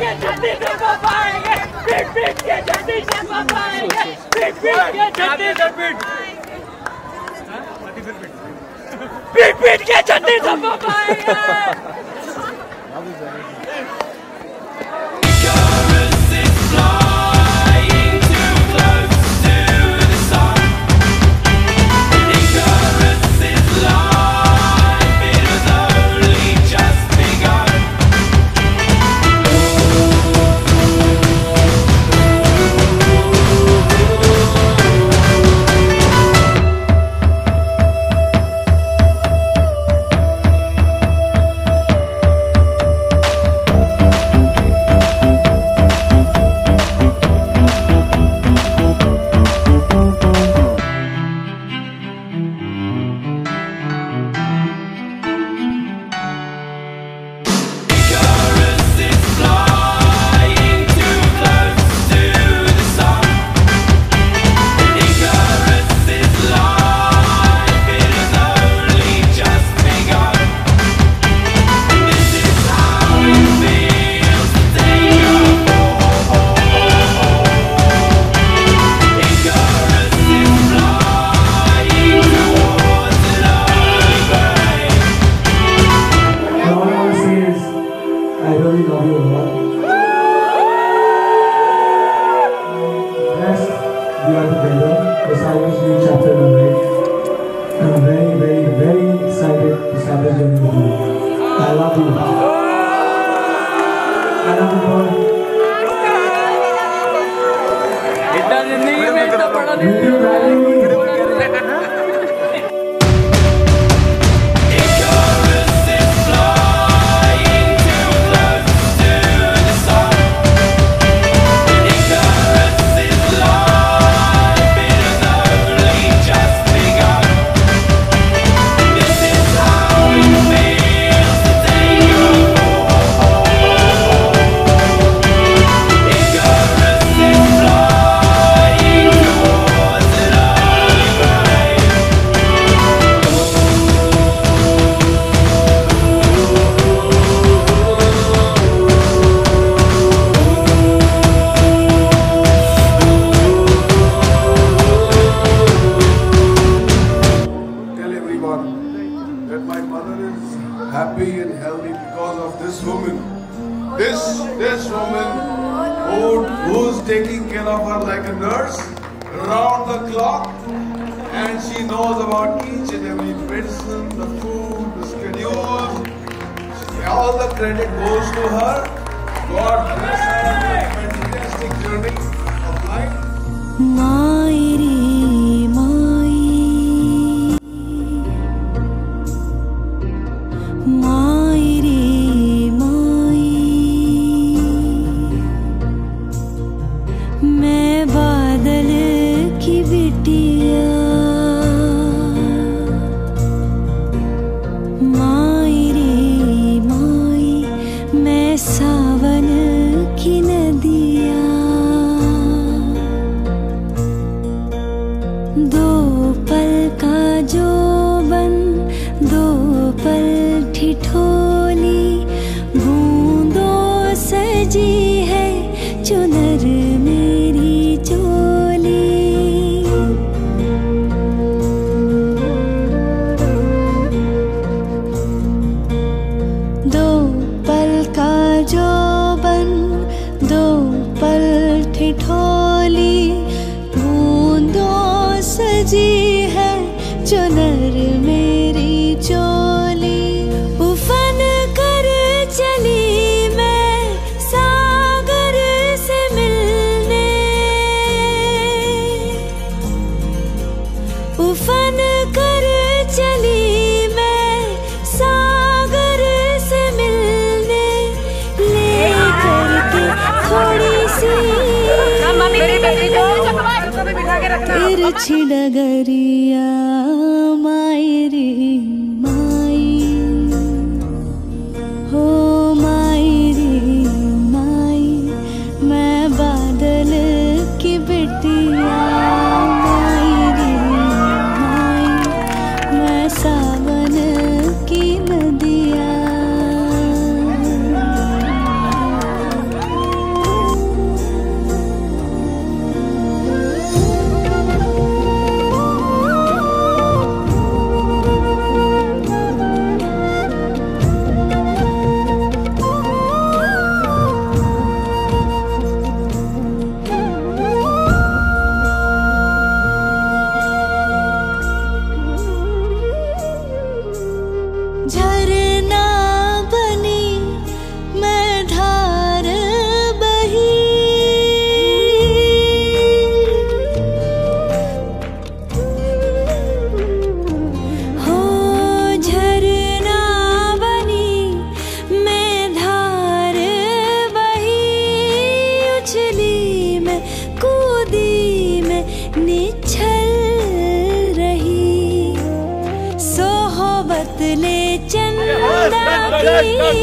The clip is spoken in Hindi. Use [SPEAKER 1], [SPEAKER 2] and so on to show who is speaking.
[SPEAKER 1] के छत्ती से पाएँगे पीट पीट के छत्ती से पाएँगे पीट पीट के छत्ती से पीट पीट पीट के छत्ती से पाएँगे।
[SPEAKER 2] Like a nurse round the clock and she knows about each and every medicine, the food, the schedules. All the credit goes to her. God bless
[SPEAKER 3] बिटिया। मायरी माई, मैं सावन की नदिया। दो पल का जो दो पल ठिठोली। बूंदों सजी है चुनर तिरछी डगरिया मायरी। झरना बनी धार बही। हो झरना बनी मैं धार बही। निछल रही। सोहबत ले चंदा की।